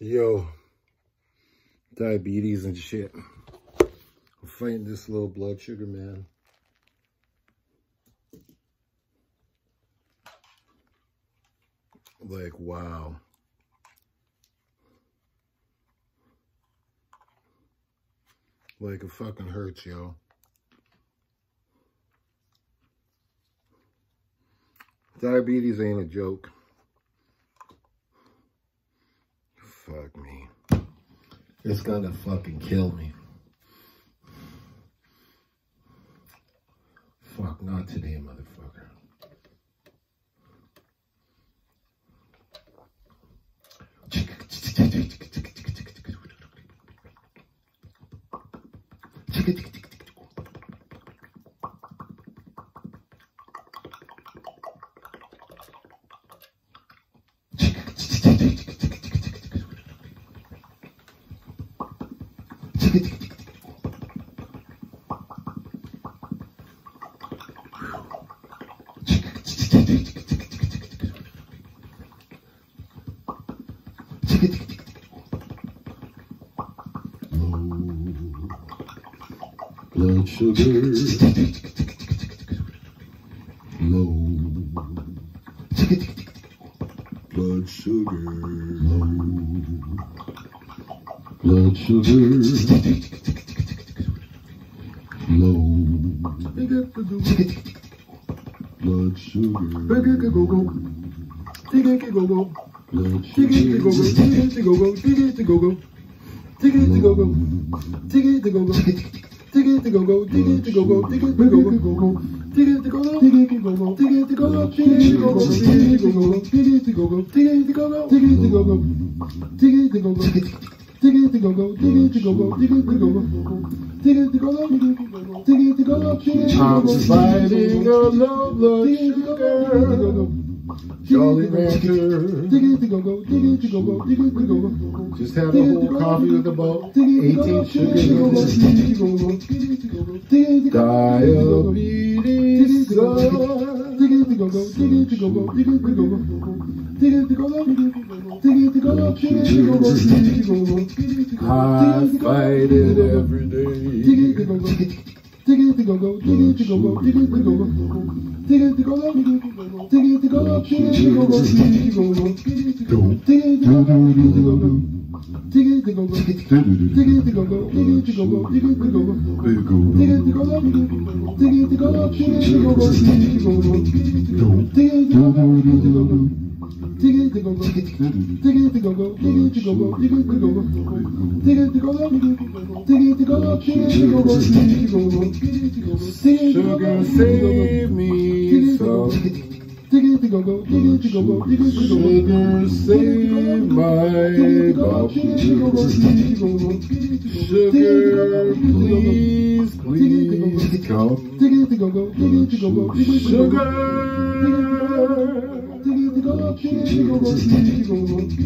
Yo, diabetes and shit. I'm fighting this low blood sugar, man. Like, wow. Like, it fucking hurts, yo. Diabetes ain't a joke. fuck me. It's gonna fucking kill me. Fuck, not today, motherfucker. Blood sugar. blood sugar low. Blood sugar. Blood sugar. Low. Digga digga go, digga digga go, digga digga go. Digga digga go, digga digga go, digga digga go. Tom's fighting a low blood sugar. Jolly Rancher. Just have a little coffee with boat. 18 sugars. Diabetes. I fight it every day. Sugar, save me some. Sugar, save my body. Sugar, please, please come. Sugar, sugar, sugar.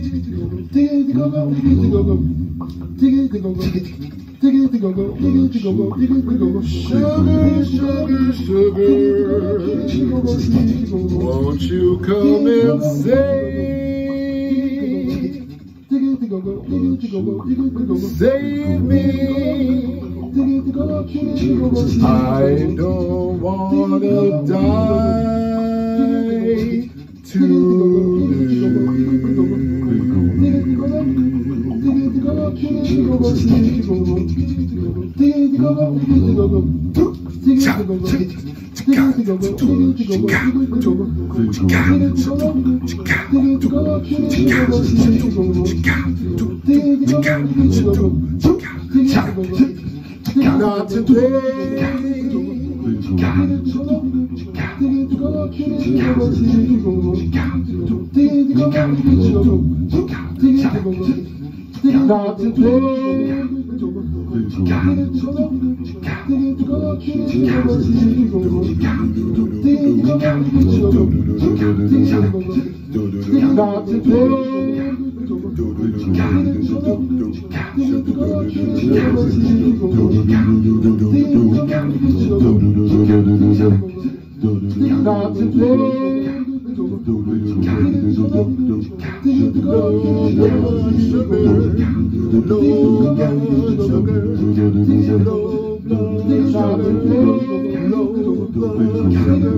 sugar, Won't you come and save, save me? I don't wanna die Not Not Not blood sugar, no blood sugar, no blood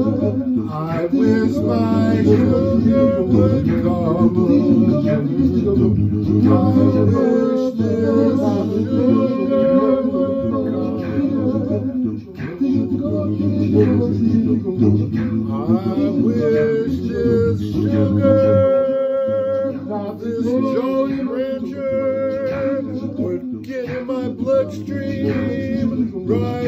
I wish my sugar would come. I wish this sugar I wish this sugar, this Jolly Rancher, would get in my bloodstream right